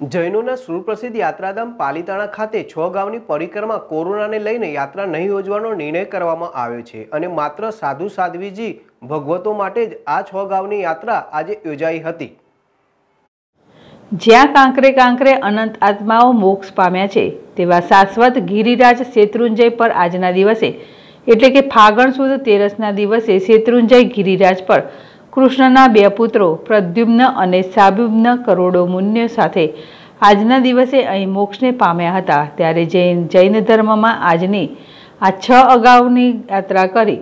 જૈનોના સુપ્રસિદ્ધ યાત્રાધામ પાલિતાણા ખાતે છ ગામની પરિક્રમા કોરોનાને લઈને યાત્રા નહીં યોજવાનો નિર્ણય કરવામાં આવ્યો છે અને માત્ર સાધુ સાધ્વીજી ભગવતો માટે જ આ છ ગામની યાત્રા આજે યોજાઈ હતી. જ્યાં કાંકરે કાંકરે અનંત આત્માઓ મોક્ષ પામ્યા છે, તેવા શાશ્વત ગિરિરાજ શેત્રુંજય પર આજના દિવસે, એટલે કે ફાગણ સુદ તેરસના દિવસે શેત્રુંજય ગિરિરાજ પર કૃષ્ણના બે પુત્રો પ્રદ્યુમ્ન અને સાબુમ્ન કરોડો મુન્ય સાથે આજના દિવસે અહીં મોક્ષને પામ્યા હતા. ત્યારે જૈન જૈન ધર્મમાં આજની આ છ અગાઉની યાત્રા કરી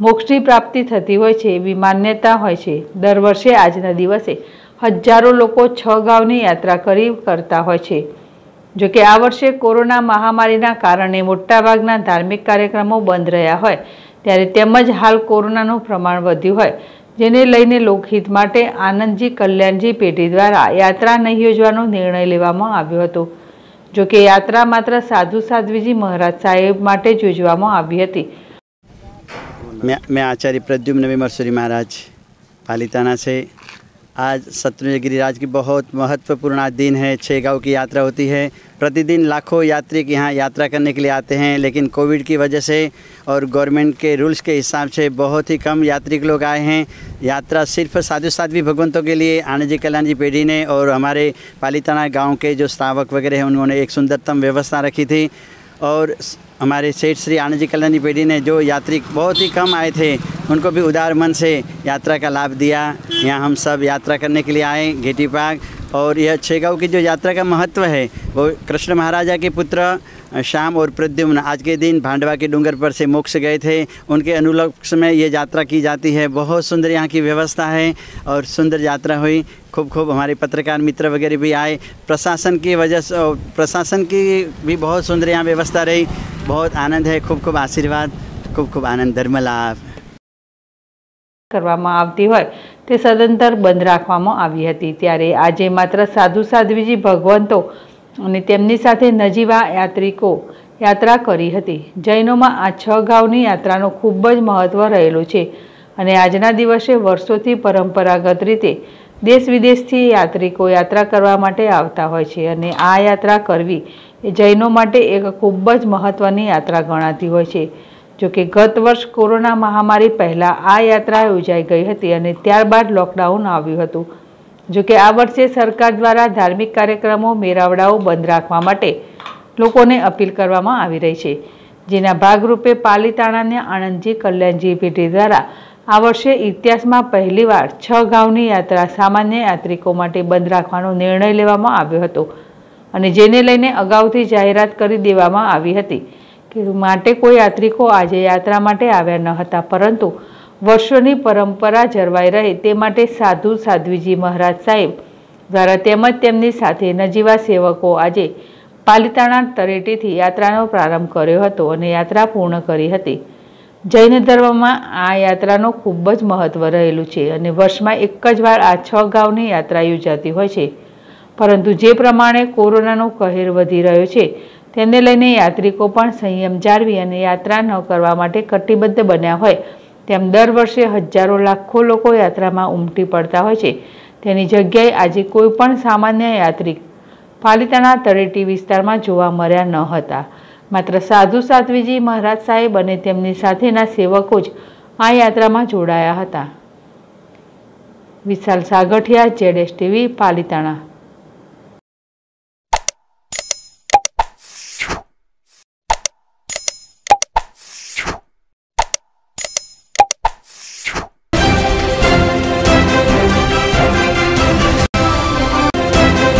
મોક્ષની પ્રાપ્તિ થતી હોય છે એવી માન્યતા હોય છે. દર વર્ષે આજના દિવસે હજારો લોકો છ ગાઉની યાત્રા કરી કરતા હોય છે. જોકે આ વર્ષે કોરોના મહામારીના કારણે મોટાભાગના ધાર્મિક કાર્યક્રમો બંધ રહ્યા હોય. ત્યારે તેમજ હાલ કોરોનાનું પ્રમાણ વધ્યું હોય. જેને લઈને લોકહિત માટે આનંદજી કલ્યાણજી પેઢી દ્વારા યાત્રા નહીં યોજવાનો નિર્ણય લેવામાં આવ્યો હતો. જો કે યાત્રા માત્ર સાધુ સાધ્વીજી મહારાજ સાહેબ માટે જ યોજવામાં આવી હતી. મેં આચાર્ય પ્રદ્યુમ્ન વિમર્શરી મહારાજ પાલિતાના છે. आज शत्रुंजय गिरिराज की बहुत महत्वपूर्ण दिन है। छः गाँव की यात्रा होती है। प्रतिदिन लाखों यात्री यहाँ यात्रा करने के लिए आते हैं, लेकिन कोविड की वजह से और गवर्नमेंट के रूल्स के हिसाब से बहुत ही कम यात्री लोग आए हैं। यात्रा सिर्फ़ साधु साध्वी भगवंतों के लिए, आनंद जी, कल्याण जी पेढ़ी ने और हमारे पालीताना गाँव के जो श्रावक वगैरह हैं, उन्होंने एक सुंदरतम व्यवस्था रखी थी। और हमारे सेठ श्री आनंद जी, कल्याण जी पेढ़ी ने जो यात्री बहुत ही कम आए थे उनको भी उदार मन से यात्रा का लाभ दिया। यहाँ हम सब यात्रा करने के लिए आए, घेटी पाग और यह छेगांव की जो यात्रा का महत्व है, वो कृष्ण महाराजा के पुत्र श्याम और प्रद्युम्न आज के दिन भांडवा के डूंगर पर से मोक्ष गए थे। उनके अनुलक्ष में ये यात्रा की जाती है। बहुत सुंदर यहाँ की व्यवस्था है और सुंदर यात्रा हुई। खूब खूब हमारे पत्रकार मित्र वगैरह भी आए। प्रशासन की वजह से प्रशासन की भी बहुत सुंदर यहाँ व्यवस्था रही। बहुत आनंद है। खूब खूब आशीर्वाद, खूब खूब आनंद धर्म लाभ કરવામાં આવતી હોય તે સદંતર બંધ રાખવામાં આવી હતી. ત્યારે આજે માત્ર સાધુ સાધ્વીજી ભગવંતો અને તેમની સાથે નજીવા યાત્રિકો યાત્રા કરી હતી. જૈનોમાં આ છ ગાઉની યાત્રાનું ખૂબ જ મહત્ત્વ રહેલું છે અને આજના દિવસે વર્ષોથી પરંપરાગત રીતે દેશ વિદેશથી યાત્રિકો યાત્રા કરવા માટે આવતા હોય છે અને આ યાત્રા કરવી એ જૈનો માટે એક ખૂબ જ મહત્ત્વની યાત્રા ગણાતી હોય છે. જોકે ગત વર્ષ કોરોના મહામારી પહેલાં આ યાત્રા યોજાઈ ગઈ હતી અને ત્યારબાદ લોકડાઉન આવ્યું હતું. જોકે આ વર્ષે સરકાર દ્વારા ધાર્મિક કાર્યક્રમો મેળાવડાઓ બંધ રાખવા માટે લોકોને અપીલ કરવામાં આવી રહી છે. જેના ભાગરૂપે પાલીતાણાને આણંદજી કલ્યાણજી પેઢી દ્વારા આ વર્ષે ઇતિહાસમાં પહેલીવાર છ ગાંવની યાત્રા સામાન્ય યાત્રિકો માટે બંધ રાખવાનો નિર્ણય લેવામાં આવ્યો હતો અને જેને લઈને અગાઉથી જાહેરાત કરી દેવામાં આવી હતી. કે માટે કોઈ યાત્રિકો આજે યાત્રા માટે આવ્યા ન હતા, પરંતુ વર્ષોની પરંપરા જળવાઈ રહે તે માટે સાધુ સાધ્વીજી મહારાજ સાહેબ દ્વારા તેમજ તેમની સાથે નજીવા સેવકો આજે પાલિતાણા તરેટીથી યાત્રાનો પ્રારંભ કર્યો હતો અને યાત્રા પૂર્ણ કરી હતી. જૈન ધર્મમાં આ યાત્રાનો ખૂબ જ મહત્ત્વ રહેલું છે અને વર્ષમાં એક જ વાર આ છ ગાંવની યાત્રા યોજાતી હોય છે. પરંતુ જે પ્રમાણે કોરોનાનો કહેર વધી રહ્યો છે તેને લઈને યાત્રિકો પણ સંયમ જાળવી અને યાત્રા ન કરવા માટે કટિબદ્ધ બન્યા હોય તેમ દર વર્ષે હજારો લાખો લોકો યાત્રામાં ઉમટી પડતા હોય છે. તેની જગ્યાએ આજે કોઈ પણ સામાન્ય યાત્રિક પાલિતાણા તળેટી વિસ્તારમાં જોવા મળ્યા ન હતા. માત્ર સાધુ સાધ્વીજી મહારાજ સાહેબ અને તેમની સાથેના સેવકો જ આ યાત્રામાં જોડાયા હતા. વિશાલ સાગઠિયા, જેડેશ ટીવી, પાલિતાણા.